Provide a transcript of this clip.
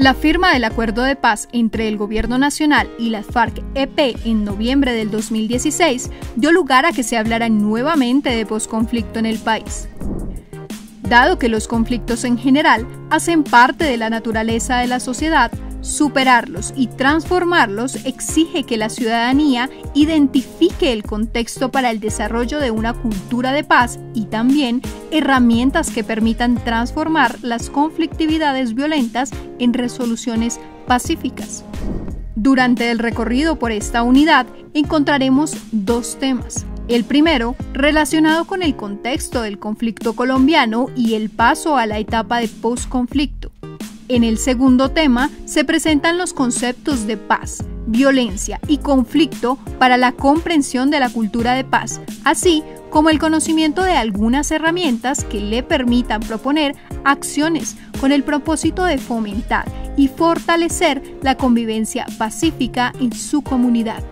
La firma del acuerdo de paz entre el Gobierno Nacional y la FARC-EP en noviembre del 2016 dio lugar a que se hablara nuevamente de posconflicto en el país. Dado que los conflictos en general hacen parte de la naturaleza de la sociedad, Superarlos y transformarlos exige que la ciudadanía identifique el contexto para el desarrollo de una cultura de paz y también herramientas que permitan transformar las conflictividades violentas en resoluciones pacíficas. Durante el recorrido por esta unidad encontraremos dos temas. El primero, relacionado con el contexto del conflicto colombiano y el paso a la etapa de postconflicto. En el segundo tema se presentan los conceptos de paz, violencia y conflicto para la comprensión de la cultura de paz, así como el conocimiento de algunas herramientas que le permitan proponer acciones con el propósito de fomentar y fortalecer la convivencia pacífica en su comunidad.